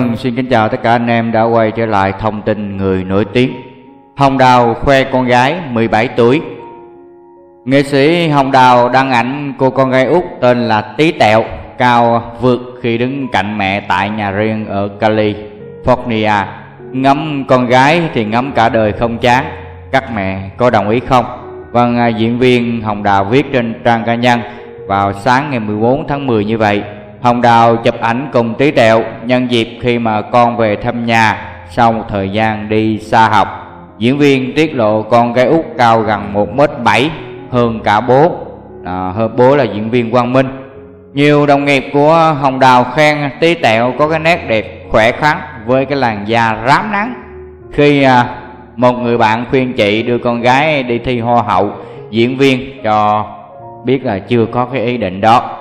Vân, xin kính chào tất cả anh em đã quay trở lại thông tin người nổi tiếng. Hồng Đào khoe con gái 17 tuổi. Nghệ sĩ Hồng Đào đăng ảnh cô con gái út tên là Tí Tẹo Cao vượt khi đứng cạnh mẹ tại nhà riêng ở California Ngắm con gái thì ngắm cả đời không chán. Các mẹ có đồng ý không? Vâng, à, diễn viên Hồng Đào viết trên trang cá nhân vào sáng ngày 14 tháng 10 như vậy. Hồng Đào chụp ảnh cùng Tí Tẹo nhân dịp khi mà con về thăm nhà sau một thời gian đi xa học. Diễn viên tiết lộ con gái út cao gần 1m7 hơn cả bố, à, hơn bố là diễn viên Quang Minh. Nhiều đồng nghiệp của Hồng Đào khen Tí Tẹo có cái nét đẹp khỏe khoắn với cái làn da rám nắng. Khi à, một người bạn khuyên chị đưa con gái đi thi hoa hậu, diễn viên cho biết là chưa có cái ý định đó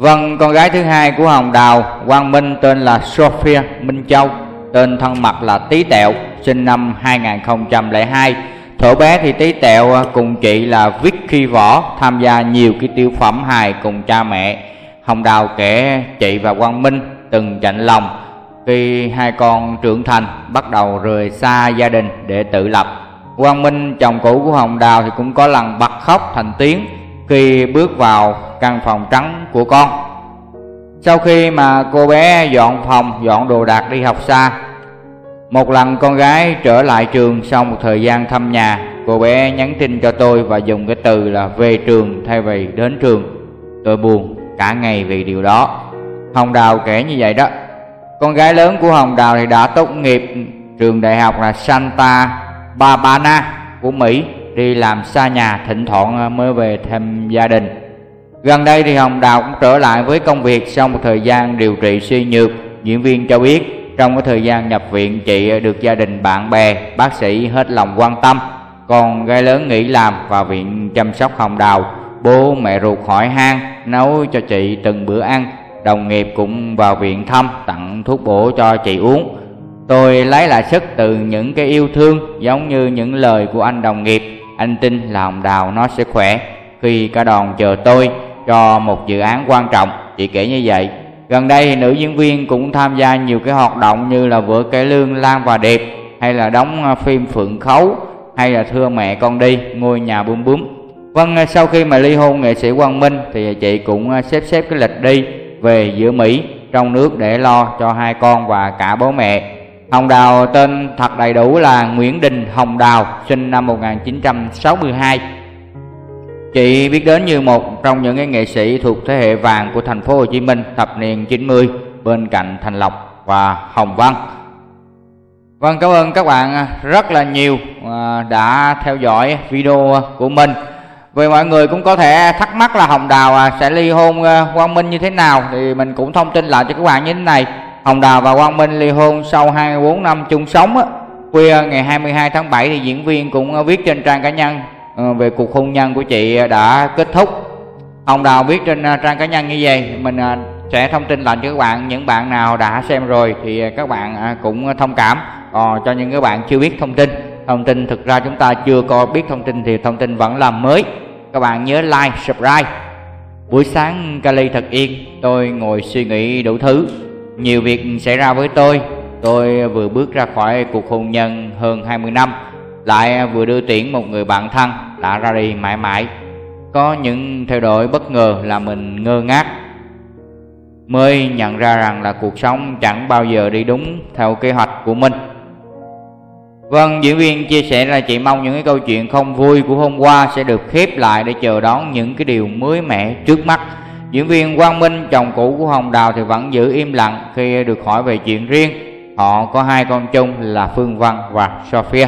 Vâng, con gái thứ hai của Hồng Đào, Quang Minh tên là Sophia Minh Châu, tên thân mật là Tí Tẹo, sinh năm 2002. Thổ bé thì Tí Tẹo à, cùng chị là Vicky Võ tham gia nhiều cái tiêu phẩm hài cùng cha mẹ. Hồng Đào kể chị và Quang Minh từng chạnh lòng khi hai con trưởng thành bắt đầu rời xa gia đình để tự lập. Quang Minh chồng cũ của Hồng Đào thì cũng có lần bật khóc thành tiếng khi bước vào căn phòng trắng của con. Sau khi mà cô bé dọn phòng, dọn đồ đạc đi học xa, một lần con gái trở lại trường sau một thời gian thăm nhà, cô bé nhắn tin cho tôi và dùng cái từ là về trường thay vì đến trường tôi buồn cả ngày vì điều đó. Hồng đào kể như vậy đó. Con gái lớn của hồng đào thì đã tốt nghiệp trường đại học là santa barbara của mỹ đi làm xa nhà thỉnh thoảng ờ, mới về thăm gia đình. Gần đây thì hồng đào cũng trở lại với công việc sau một thời gian điều trị suy nhược, diễn viên cho biết trong cái thời gian nhập viện, chị ờ, được gia đình bạn bè, bác sĩ hết lòng quan tâm. Còn gái lớn nghỉ làm vào viện chăm sóc hồng đào, bố mẹ ruột hỏi han, nấu cho chị từng bữa ăn. Đồng nghiệp cũng vào viện thăm, tặng thuốc bổ cho chị uống. Tôi lấy lại sức từ những cái yêu thương, giống như những lời của anh đồng nghiệp anh tin là hồng đào nó sẽ khỏe. Khi cả đoàn chờ tôi cho một dự án quan trọng, chị kể như vậy. Gần đây, nữ diễn viên cũng tham gia nhiều cái hoạt động như là vở cải lương lan và đẹp, hay là đóng à, phim phượng khấu, hay là thưa mẹ con đi, ngôi nhà bướm bướm vâng à, sau khi mà ly hôn nghệ sĩ quang minh, thì chị cũng à, xếp xếp cái lịch đi về giữa mỹ, trong nước để lo cho hai con và cả bố mẹ. Hồng Đào tên thật đầy đủ là Nguyễn Đình Hồng Đào, sinh năm 1962. Chị biết đến như một trong những cái nghệ sĩ thuộc thế hệ vàng của thành phố Hồ Chí Minh thập niên 90 bên cạnh Thành Lộc và Hồng Văn. Vâng, cảm ơn các bạn rất là nhiều à, đã theo dõi video của mình. Vì mọi người cũng có thể thắc mắc là Hồng Đào à, sẽ ly hôn à, Quang Minh như thế nào thì mình cũng thông tin lại cho các bạn như thế này. Hồng Đào và Quang Minh ly hôn sau 24 năm chung sống á. Khuya ngày 22 tháng 7 thì diễn viên cũng ờ, viết trên trang cá nhân ờ, về cuộc hôn nhân của chị đã kết thúc. Hồng Đào viết trên ờ, trang cá nhân như vậy, mình sẽ thông tin lại cho các bạn những bạn nào đã xem rồi thì các bạn cũng thông cảm. Còn cho những các bạn chưa biết thông tin, thông tin thực ra chúng ta chưa có biết thông tin thì thông tin vẫn là mới. Các bạn nhớ like, subscribe. Buổi sáng Cali thật yên, tôi ngồi suy nghĩ đủ thứ nhiều việc xảy ra với tôi. Tôi vừa bước ra khỏi cuộc hôn nhân hơn 20 năm Lại vừa đưa tiễn một người bạn thân đã ra đi mãi mãi. Có những thay đổi bất ngờ là mình ngơ ngác. Mới nhận ra rằng là cuộc sống chẳng bao giờ đi đúng theo kế hoạch của mình. Vâng, diễn viên chia sẻ là chị mong những cái câu chuyện không vui của hôm qua sẽ được khép lại để chờ đón những cái điều mới mẻ trước mắt. Diễn viên Quang Minh, chồng cũ của Hồng Đào thì vẫn giữ im lặng khi được hỏi về chuyện riêng. Họ có hai con chung là Phương Văn và Sophia.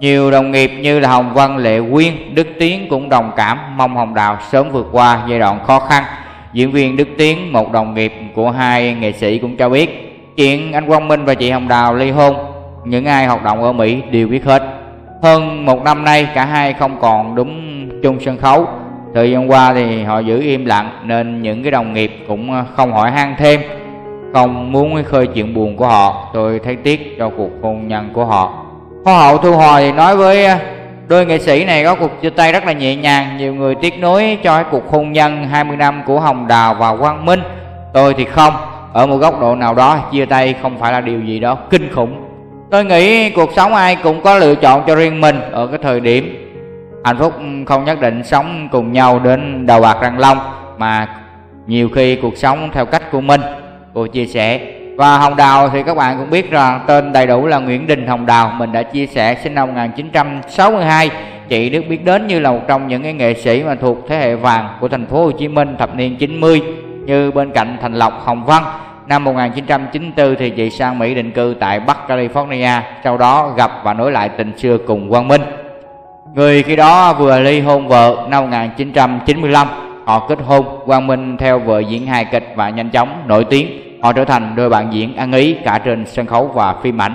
Nhiều đồng nghiệp như là Hồng Văn, Lệ Quyên, Đức Tiến cũng đồng cảm mong Hồng Đào sớm vượt qua giai đoạn khó khăn. Diễn viên Đức Tiến, một đồng nghiệp của hai nghệ sĩ cũng cho biết chuyện anh Quang Minh và chị Hồng Đào ly hôn, những ai hoạt động ở Mỹ đều biết hết. Hơn một năm nay cả hai không còn đúng chung sân khấu thời gian qua thì họ giữ im lặng, nên những cái đồng nghiệp cũng ờ, không hỏi han thêm, không muốn khơi chuyện buồn của họ. Tôi thấy tiếc cho cuộc hôn nhân của họ. Hoa hậu thu hồi thì nói với ờ, đôi nghệ sĩ này có cuộc chia tay rất là nhẹ nhàng, nhiều người tiếc nối cho cái cuộc hôn nhân 20 năm của hồng đào và quang minh. Tôi thì không. Ở một góc độ nào đó, chia tay không phải là điều gì đó kinh khủng. Tôi nghĩ cuộc sống ai cũng có lựa chọn cho riêng mình ở cái thời điểm hạnh phúc không nhất định sống cùng nhau đến đầu bạc răng long mà nhiều khi cuộc sống theo cách của mình. Cô chia sẻ. Và Hồng Đào thì các bạn cũng biết rằng tên đầy đủ là Nguyễn Đình Hồng Đào. Mình đã chia sẻ sinh năm 1962 Chị được biết đến như là một trong những cái nghệ sĩ mà thuộc thế hệ vàng của thành phố Hồ Chí Minh thập niên 90 Như bên cạnh Thành Lộc, Hồng Văn Năm 1994 thì chị sang Mỹ định cư tại Bắc California Sau đó gặp và nối lại tình xưa cùng Quang Minh. Người khi đó vừa ly hôn vợ năm 1995 Họ kết hôn, Quang Minh theo vợ diễn hài kịch và nhanh chóng nổi tiếng Họ trở thành đôi bạn diễn ăn ý cả trên sân khấu và phim ảnh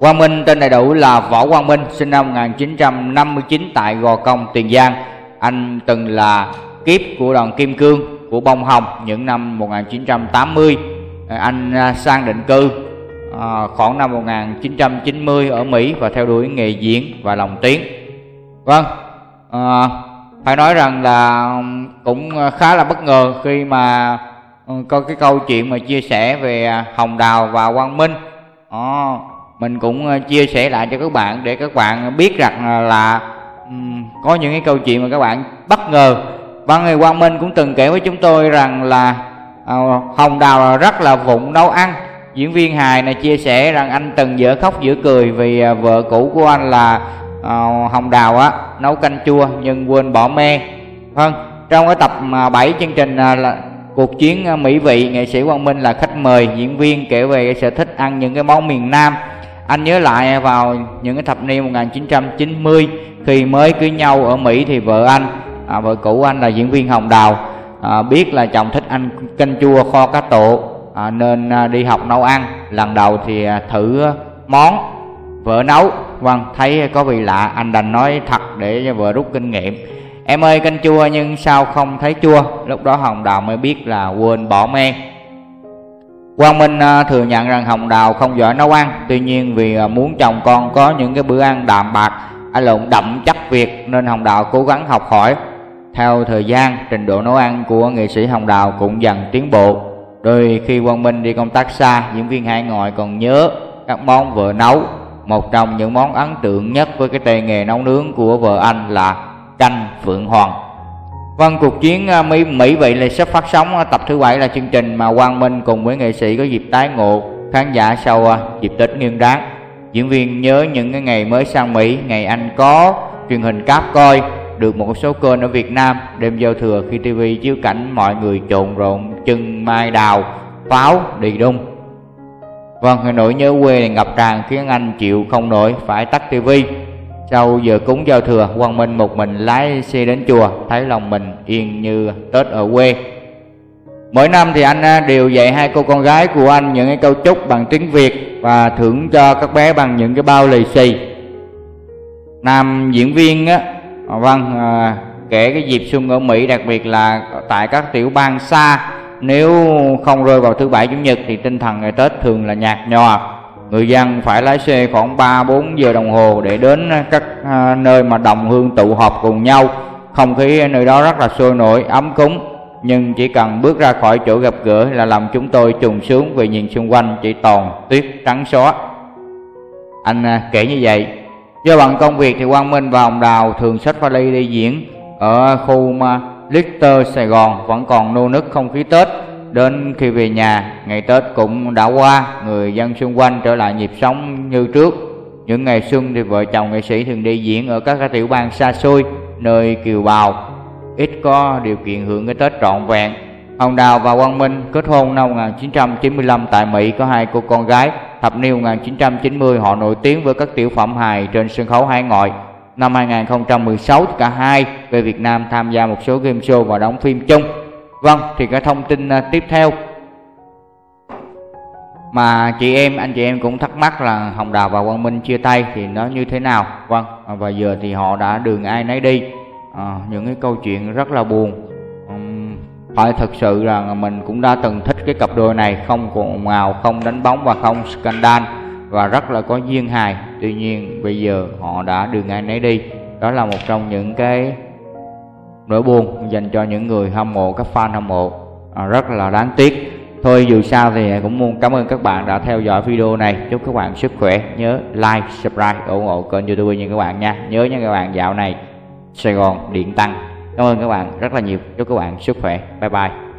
Quang Minh tên đầy đủ là Võ Quang Minh, sinh năm 1959 tại Gò Công, Tiền Giang. Anh từng là kiếp của đoàn Kim Cương của Bông Hồng những năm 1980. Anh à, sang định cư à, khoảng năm 1990 ở Mỹ và theo đuổi nghề diễn và lòng tiếng. Vâng, à, phải nói rằng là cũng khá là bất ngờ khi mà ừ, có cái câu chuyện mà chia sẻ về Hồng Đào và Quang Minh. À, mình cũng chia sẻ lại cho các bạn để các bạn biết rằng là um, có những cái câu chuyện mà các bạn bất ngờ văn thì quang minh cũng từng kể với chúng tôi rằng là à, hồng đào rất là vụng nấu ăn diễn viên hài này chia sẻ rằng anh từng dở khóc dở cười vì à, vợ cũ của anh là uh, hồng đào á nấu canh chua nhưng quên bỏ me. Vâng trong cái tập 7 chương trình à, là cuộc chiến mỹ vị nghệ sĩ quang minh là khách mời diễn viên kể về cái sở thích ăn những cái món miền nam. Anh nhớ lại vào những cái thập niên 1990 khi mới cưới nhau ở Mỹ thì vợ anh à, vợ cũ anh là diễn viên Hồng Đào à, biết là chồng thích ăn canh chua kho cá tổ à, nên à, đi học nấu ăn. Lần đầu thì à, thử món vợ nấu. Vâng thấy có vị lạ anh đành nói thật để cho vợ rút kinh nghiệm. Em ơi canh chua nhưng sao không thấy chua? Lúc đó hồng đào mới biết là quên bỏ men Quang Minh à, thừa nhận rằng Hồng Đào không giỏi nấu ăn. Tuy nhiên vì à, muốn chồng con có những cái bữa ăn đạm bạc Ai lộn đậm chắc việc nên Hồng Đào cố gắng học hỏi. Theo thời gian, trình độ nấu ăn của nghệ sĩ Hồng Đào cũng dần tiến bộ. Đôi khi Quang Minh đi công tác xa, diễn viên hải ngoại còn nhớ các món vợ nấu. Một trong những món ấn tượng nhất với cái tay nghề nấu nướng của vợ anh là canh Phượng Hoàng. Vâng, cuộc chiến à, Mỹ Mỹ vậy là sắp phát sóng à, tập thứ bảy là chương trình mà Quang Minh cùng với nghệ sĩ có dịp tái ngộ khán giả sau à, dịp Tết Nguyên Đán. Diễn viên nhớ những cái ngày mới sang Mỹ, ngày anh có truyền hình cáp coi được một số kênh ở Việt Nam. Đêm giao thừa khi TV chiếu cảnh mọi người trộn rộn chân mai đào, pháo, đi đung. Vâng, nỗi nhớ quê này ngập tràn khiến anh chịu không nổi phải tắt TV sau giờ cúng giao thừa quang minh một mình lái xe đến chùa thấy lòng mình yên như tết ở quê. Mỗi năm thì anh à, đều dạy hai cô con gái của anh những cái câu chúc bằng tiếng việt và thưởng cho các bé bằng những cái bao lì xì. Nam diễn viên á Ờ, vâng à, kể cái dịp xuân ở mỹ đặc biệt là tại các tiểu bang xa nếu không rơi vào thứ bảy chủ nhật thì tinh thần ngày tết thường là nhạt nhòa. Người dân phải lái xe khoảng 3-4 giờ đồng hồ để đến các à, nơi mà đồng hương tụ họp cùng nhau. Không khí nơi đó rất là sôi nổi ấm cúng. Nhưng chỉ cần bước ra khỏi chỗ gặp gỡ là làm chúng tôi trùng xuống vì nhìn xung quanh chỉ toàn tuyết trắng xóa. Anh kể như vậy do bằng công việc thì quang minh và hồng đào thường xách vali đi diễn ở khu Lister Sài Gòn vẫn còn nô nức không khí Tết Đến khi về nhà, ngày Tết cũng đã qua, người dân xung quanh trở lại nhịp sống như trước. Những ngày xuân thì vợ chồng nghệ sĩ thường đi diễn ở các tiểu bang xa xôi, nơi kiều bào, ít có điều kiện hưởng cái Tết trọn vẹn. Hồng Đào và Quang Minh kết hôn năm 1995 tại Mỹ có hai cô con gái. Thập niên 1990 họ nổi tiếng với các tiểu phẩm hài trên sân khấu hải ngoại. Năm 2016 cả hai về Việt Nam tham gia một số game show và đóng phim chung. Vâng, thì cái thông tin à, tiếp theo mà chị em, anh chị em cũng thắc mắc là Hồng Đào và Quang Minh chia tay thì nó như thế nào? Vâng, và giờ thì họ đã đường ai nấy đi. À, những cái câu chuyện rất là buồn phải thật sự rằng mình cũng đã từng thích cái cặp đôi này không cuồng ngào không đánh bóng và không scandal và rất là có duyên hài. Tuy nhiên bây giờ họ đã đường ai nấy đi. Đó là một trong những cái nỗi buồn dành cho những người hâm mộ các fan hâm mộ. À, rất là đáng tiếc. Thôi dù sao thì cũng muốn cảm ơn các bạn đã theo dõi video này. Chúc các bạn sức khỏe. Nhớ like subscribe ủng hộ kênh youtube như các bạn nha. Nhớ nha các bạn dạo này sài gòn điện tăng. Cảm ơn các bạn rất là nhiều. Chúc các bạn sức khỏe. Bye bye.